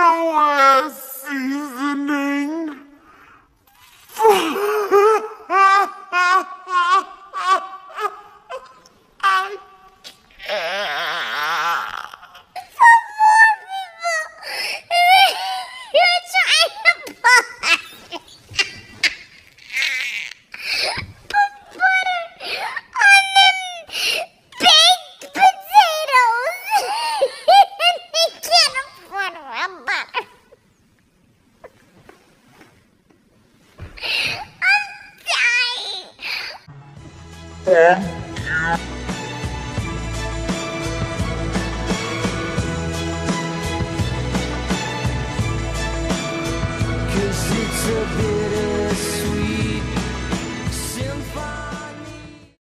no uh, seasoning. Cause it's a bittersweet